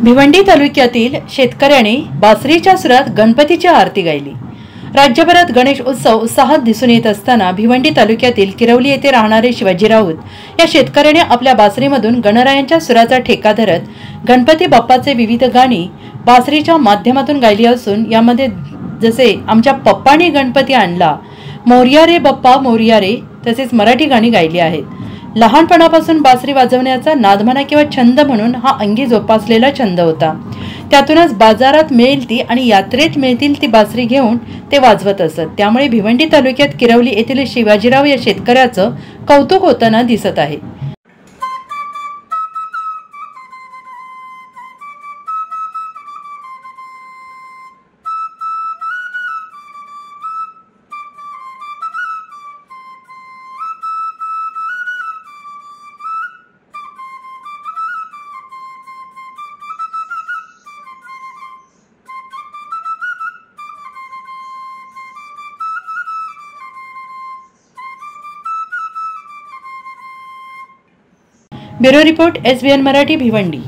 भिवंडी तालुक्यातील शेतकऱ्याने बासरीच्या सुरात गणपतीची आरती गायली. राज्यभरात गणेश उत्सव उत्साहात दिसून येत असताना भिवंडी तालुक्यातील किरवली येथे राहणारे शिवाजी राऊत या शेतकऱ्याने आपल्या बासरीमधून गणरायांच्या सुराचा ठेका धरत गणपती बाप्पाचे विविध गाणी बासरीच्या माध्यमातून गायली असून यामध्ये जसे आमच्या पप्पाने गणपती आणला मोर्या रे बाप्पा मोर्या रे तसेच मराठी गाणी गायली आहेत. लहानपणापासून बासरी वाजवण्याचा नाद म्हणा किंवा छंद म्हणून हा अंगी जोपासलेला छंद होता. त्यातूनच बाजारात मिळेल ती आणि यात्रेत मिळतील ती बासरी घेऊन ते वाजवत असत. त्यामुळे भिवंडी तालुक्यात किरवली येथील शिवाजीराव या शेतकऱ्याचं कौतुक होताना दिसत आहे. Bureau report S B N Marathi Bhiwandi.